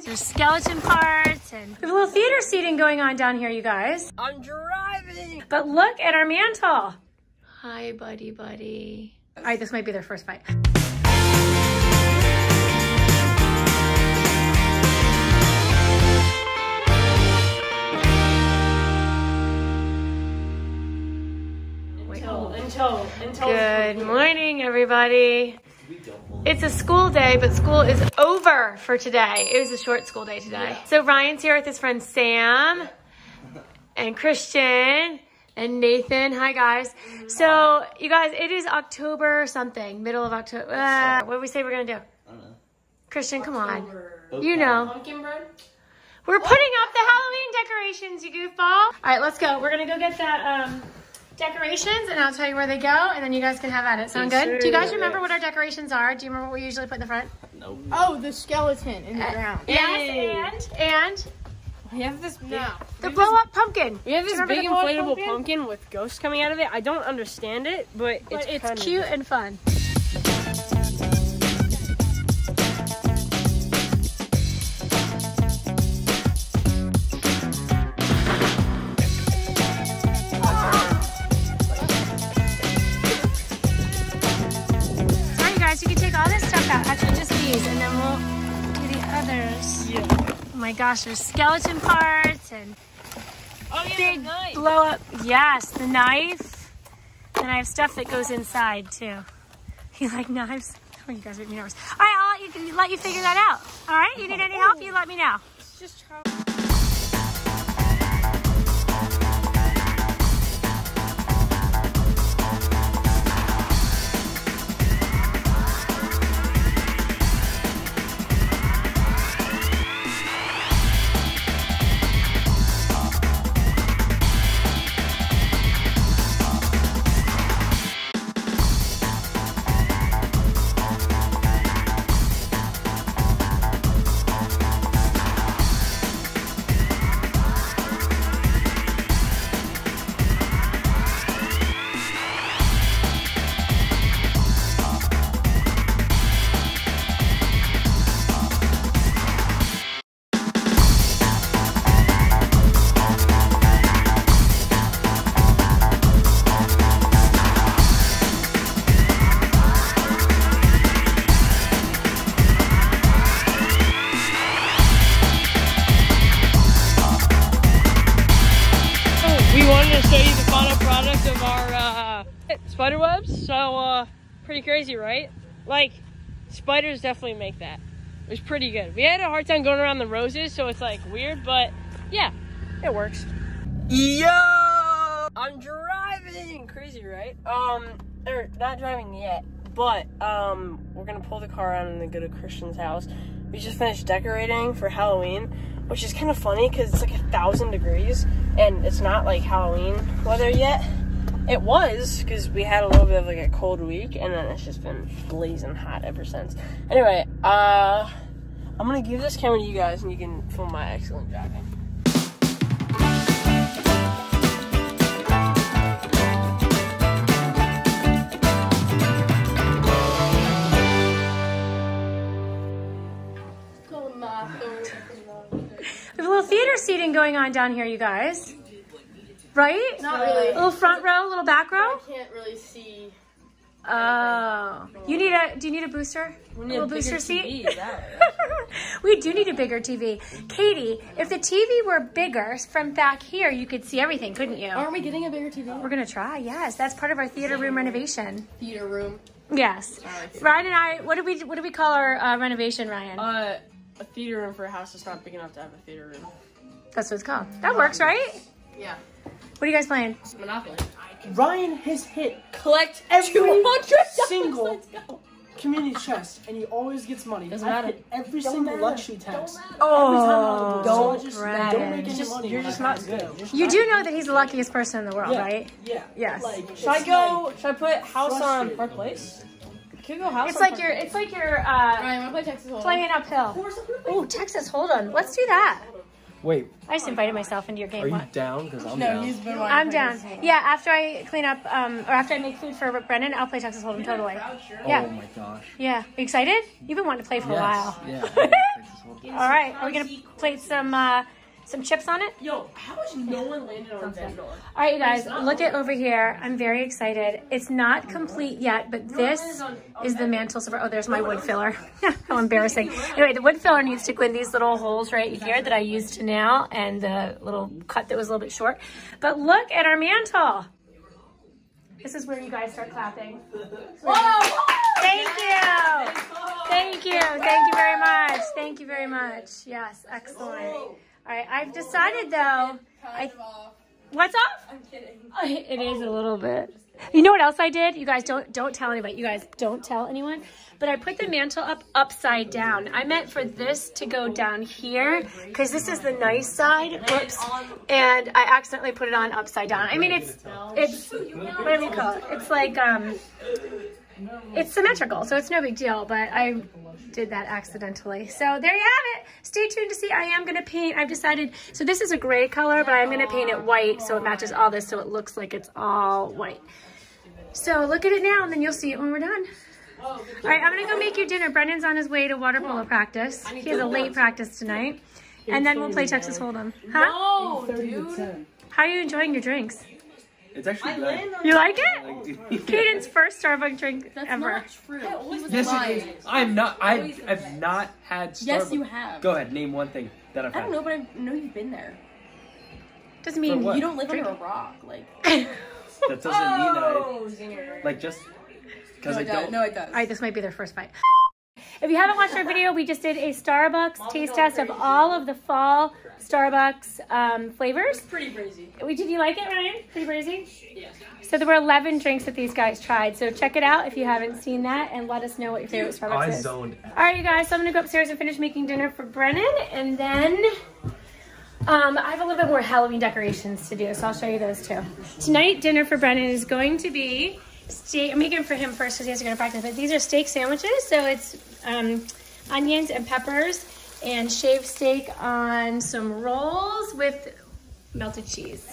decorations, there's skeleton parts, and we have a little theater seating going on down here, you guys. I'm driving. But look at our mantle. Hi, buddy, buddy. All right, this might be their first fight. Until, until, until. Good morning, everybody. It's a school day, but school is over for today. It was a short school day today. So Ryan's here with his friend Sam and Christian and Nathan. Hi, guys. So, you guys, it is October something, middle of October. Uh, what do we say we're going to do? Christian, come on. You know. Pumpkin bread? We're putting up the Halloween decorations, you goofball. All right, let's go. We're gonna go get that um, decorations, and I'll tell you where they go, and then you guys can have at it. Sound good? Do you guys remember what our decorations are? Do you remember what we usually put in the front? No. Oh, the skeleton in the ground. Yes, and and We have this big, No. the blow up pumpkin. we have this big inflatable pumpkin? pumpkin? with ghosts coming out of it. I don't understand it, but, But it's, it's cute good. and fun. Yeah. Oh my gosh, there's skeleton parts and Oh yeah, big blow up. Yes, the knife. And I have stuff that goes inside too. You like knives? Oh, you guys make me nervous. All right, I'll let you, let you figure that out. All right, you need any help? You let me know. Just try. Pretty crazy, right? Like, spiders definitely make that. It was pretty good. We had a hard time going around the roses, so it's like weird, but yeah, it works. Yo! I'm driving! Crazy, right? Um, or not driving yet, but um, we're gonna pull the car out and then go to Christian's house. We just finished decorating for Halloween, which is kind of funny because it's like a thousand degrees and it's not like Halloween weather yet. It was because we had a little bit of like a cold week and then it's just been blazing hot ever since. Anyway, uh, I'm gonna give this camera to you guys and you can film my excellent driving. We have a little theater seating going on down here, you guys. Right? Not really. A little front row, a little back row. I can't really see. Oh, you need a? Do you need a booster? We a need a little bigger booster seat. TV, that- we do need a bigger TV. Katie, if the TV were bigger from back here, you could see everything, couldn't you? Aren't we getting a bigger TV? We're gonna try. Yes, that's part of our theater room renovation. Theater room. Yes. Ryan and I. What do we? What do we call our uh, renovation, Ryan? Uh, a theater room for a house that's not big enough to have a theater room. That's what it's called. That works, right? Yeah. What are you guys playing? Monopoly. Ryan has hit Collect every single community chest, and he always gets money. Doesn't I've matter. hit every Don't single matter. luxury tax. Oh, So I just, don't make any Just- money. you're just not pass good. Just You not do good. know that he's the luckiest person in the world, Yeah. right? Yeah. Yes. Like, Should I go? like- should I put house on frustrating. Park Place? Can go house? It's like Park you're. It's like you're uh, Ryan, wanna play Texas Hold'em? playing uphill. Oh, Texas Hold on. Let's do that. Wait, I just invited myself into your game. are you What? down? Because I'm No, down. he's been I'm down. Yeah, after I clean up, um, or after I make food for Brennan, I'll play Texas Hold'em totally. Yeah. Oh my gosh. Yeah. Are you excited? You've been wanting to play for a Yes. while. Yeah. I love Texas Hold'em. All right. Are we gonna play some uh, some chips on it? Yo, how has no one landed on Ventnor? All right, you guys, look at over here. I'm very excited. It's not complete yet, but this is the mantle silver. Oh, there's my wood filler. How embarrassing. Anyway, the wood filler needs to go in these little holes right here that I used to nail and the little cut that was a little bit short. But look at our mantle. This is where you guys start clapping. Whoa! Thank you. Thank you. Thank you very much. Thank you very much. Yes, excellent. All right, I've decided though. I, what's off? I'm kidding. It is a little bit. You know what else I did? You guys don't don't tell anybody. You guys don't tell anyone. But I put the mantle up upside down. I meant for this to go down here because this is the nice side. Whoops. And I accidentally put it on upside down. I mean, it's it's what do we call it? It's like um, it's symmetrical, so it's no big deal. But I did that accidentally. So there you have it. Stay tuned to see. I am gonna paint. I've decided. So this is a gray color, but I'm gonna paint it white so it matches all this, so it looks like it's all white. So look at it now, and then you'll see it when we're done. All right, I'm gonna go make you dinner. Brennan's on his way to water polo practice. He has a late practice tonight, and then we'll play Texas Hold'em. Huh? 30 to 10. How are you enjoying your drinks? It's actually good. You like it? Caden's first Starbucks drink ever. true. He was Yes, it lying. is. I'm not. I have not had. Starbucks. Yes, you have. Go ahead. Name one thing that I've I had. don't know, but I know you've been there. Doesn't mean what? You don't live under a rock, like. That doesn't mean I oh, like just because I don't. No, it does. All right, this might be their first bite. If you haven't watched our video, we just did a Starbucks taste test of all of the fall Starbucks um, flavors. pretty crazy. We, did you like it, Ryan? Pretty crazy? Yeah. So there were 11 drinks that these guys tried. So check it out if you haven't seen that and let us know what your favorite Starbucks I is. zoned. All right, you guys, so I'm gonna go upstairs and finish making dinner for Brennan, and then um, I have a little bit more Halloween decorations to do, so I'll show you those too. Tonight, dinner for Brennan is going to be steak. I'm making for him first because he has to go to practice. But these are steak sandwiches, so it's um, onions and peppers and shaved steak on some rolls with melted cheese.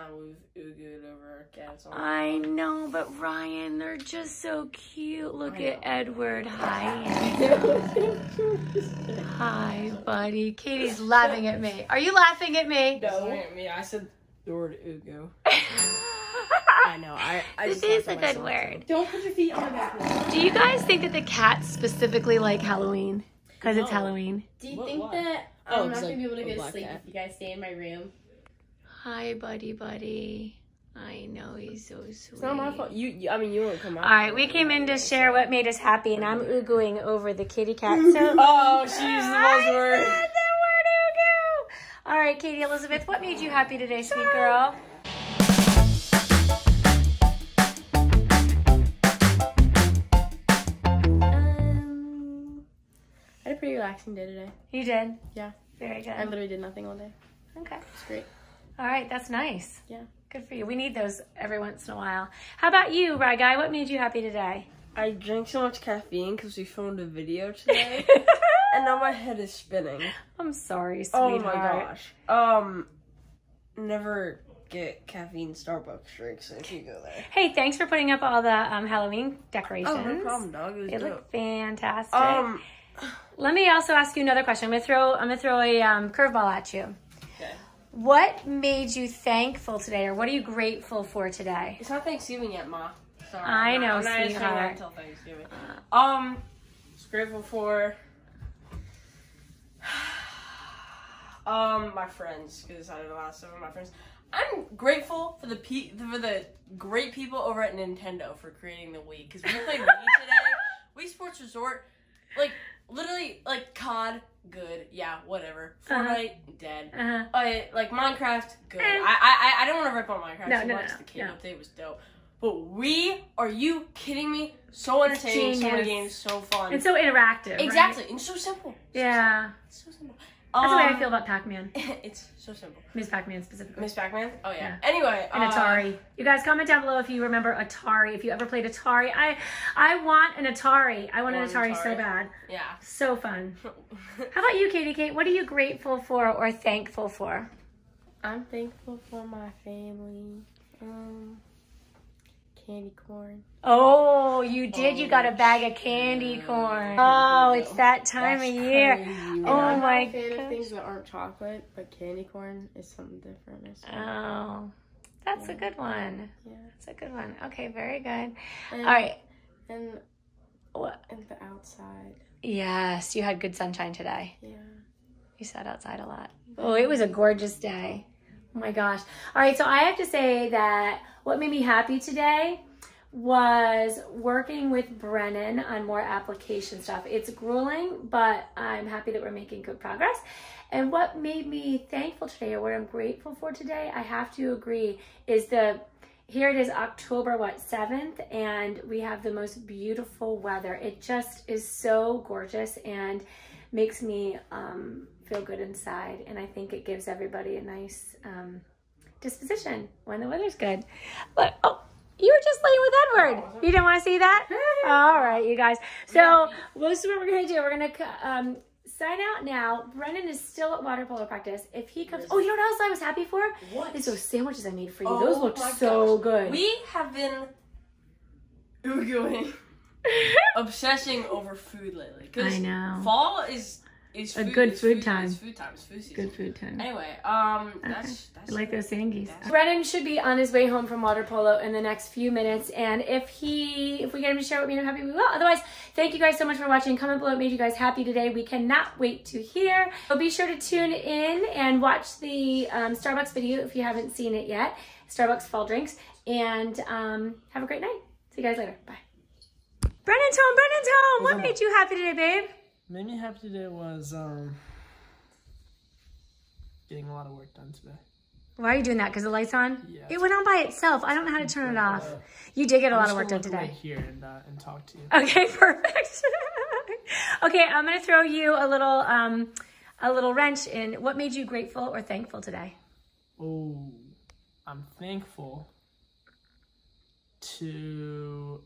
Time we've oogled over our cats. On I know, but Ryan, they're just so cute. Look at Edward. Hi. Hi, buddy. Katie's laughing at me. Are you laughing at me? no, I mean, I said the word oogo. I know. I, I This just is a good word. Don't put your feet on the back. Do you guys think that the cats specifically like Halloween? Because it's Halloween. Do you What- think why? that Oh, um, I'm it's not like gonna be able to go to sleep cat. if you guys stay in my room? Hi, buddy, buddy. I know he's so sweet. It's not my fault. You, you I mean, you won't come out. All right, we came in to share what made us happy, and I'm ooglooing over the kitty cat. So Oh, she used the I said the word oogoo. All right, Katie Elizabeth, what made you happy today, sweet girl? Um, I had a pretty relaxing day today. You did. Yeah. Very good. I literally did nothing all day. okay. It's great. All right, that's nice. Yeah. Good for you. We need those every once in a while. How about you, Rye Guy? What made you happy today? I drank so much caffeine because we filmed a video today, and now my head is spinning. I'm sorry, sweetheart. Oh my gosh. Um, never get caffeine Starbucks drinks if you go there. Hey, thanks for putting up all the um, Halloween decorations. Oh, no problem, dog. It was They dope. look fantastic. Um, Let me also ask you another question. I'm gonna throw I'm gonna throw a um, curveball at you. What made you thankful today, or what are you grateful for today? It's not Thanksgiving yet, Ma. Sorry. I know, I'm not sweetheart. until Thanksgiving. Um, just grateful for um my friends because I had a lot of my friends. I'm grateful for the pe- for the great people over at Nintendo for creating the Wii because we played Wii today. Wii Sports Resort, like literally like COD, good, yeah, whatever. Uh-huh. Fortnite, dead. Uh-huh. Uh, like Minecraft, good. Eh. I I I don't want to rip on Minecraft No, so no, much. no, the kid no. update was dope. But we, are you kidding me? So entertaining, so many games, so fun. And so interactive. right? exactly, and so simple. Yeah. It's so simple. That's the way I Um, feel about Pac-Man. it's so simple. Miss Pac-Man specifically. Miss Pac-Man. Oh yeah. Yeah. Anyway, And uh, Atari. You guys comment down below if you remember Atari. If you ever played Atari. I I want an Atari. I want an Want an Atari, so bad. Yeah. So fun. How about you, Katie Kate? What are you grateful for or thankful for? I'm thankful for my family. Um, candy corn. Oh, you did. you got a bag of candy corn. Oh, it's that time That's of year. crazy, Oh I'm my not a fan gosh. of things that aren't chocolate, but candy corn is something different. I. Oh, that's a good one. yeah. That's a good one. Okay, very good. And, All right. And What? and the outside. Yes, you had good sunshine today. Yeah. You sat outside a lot. Oh, it was a gorgeous day. Oh my gosh. All right, so I have to say that what made me happy today was working with Brennan on more application stuff. It's grueling, but I'm happy that we're making good progress. And what made me thankful today, or what I'm grateful for today, I have to agree, is the here it is October what 7th and we have the most beautiful weather. It just is so gorgeous and makes me um, feel good inside and I think it gives everybody a nice um, disposition when the weather's good. But oh, you were just playing with Edward. You didn't want to see that? All right, you guys. So this is what we're gonna do. We're gonna um, sign out now. Brennan is still at water polo practice. If he comes, oh, you know what else I was happy for? What? Is those sandwiches I made for you. Oh those look so gosh. good. We have been ooh obsessing over food lately. I know. Fall is is A good is food time. It's food time. It's food season. Good food time. Anyway, um, that's I that's like those sand geese. Brennan should be on his way home from water polo in the next few minutes, and if he, if we get him to share what made him happy, we will. Otherwise, thank you guys so much for watching. Comment below what made you guys happy today. We cannot wait to hear. So be sure to tune in and watch the um, Starbucks video if you haven't seen it yet. Starbucks fall drinks, and um, have a great night. See you guys later. Bye. Brennan's home. Brennan's home. What made you happy today, babe? Made me happy today was um getting a lot of work done today. Why are you doing that? Because the light's on? Yeah. It went on by itself. I don't know how to turn it off. You did get a I'm lot of work done today. here and uh, and talk to you. Okay, perfect. okay, I'm gonna throw you a little um a little wrench in what made you grateful or thankful today? Oh, I'm thankful to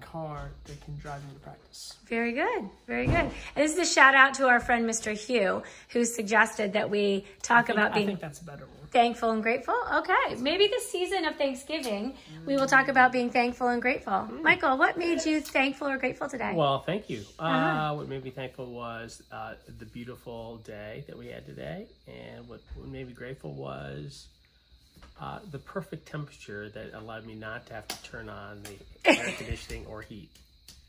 car that can drive me to practice. Very good, very good. And this is a shout out to our friend Mr. Hugh, who suggested that we talk think, about I being think that's a better one. thankful and grateful. Okay, maybe this season of Thanksgiving, we will talk about being thankful and grateful. Michael, what made you thankful or grateful today? Well, thank you. uh Uh-huh. what made me thankful was uh, the beautiful day that we had today, and what, what made me grateful was uh, the perfect temperature that allowed me not to have to turn on the air conditioning or heat.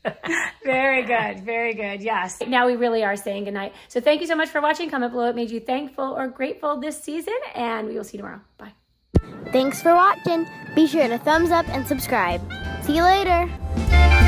Very good, very good. Yes. Now we really are saying goodnight. So thank you so much for watching. Comment below what made you thankful or grateful this season, and we will see you tomorrow. Bye. Thanks for watching. Be sure to thumbs up and subscribe. See you later.